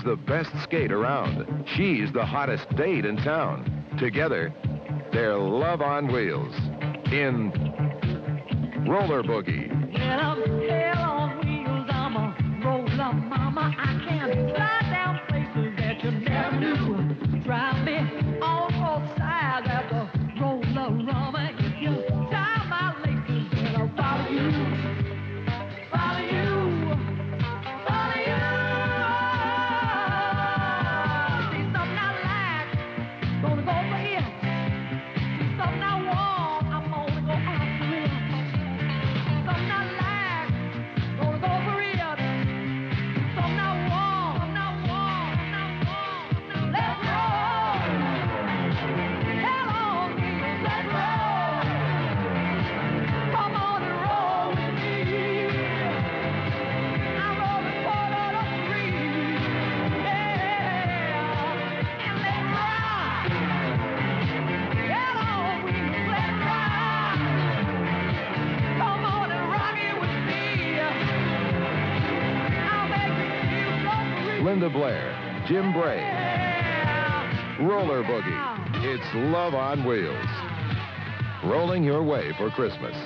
She's the best skate around. She's the hottest date in town. Together, they're love on wheels in Roller Boogie. Linda Blair, Jim Bray, Roller Boogie. It's Love on Wheels. Rolling your way for Christmas.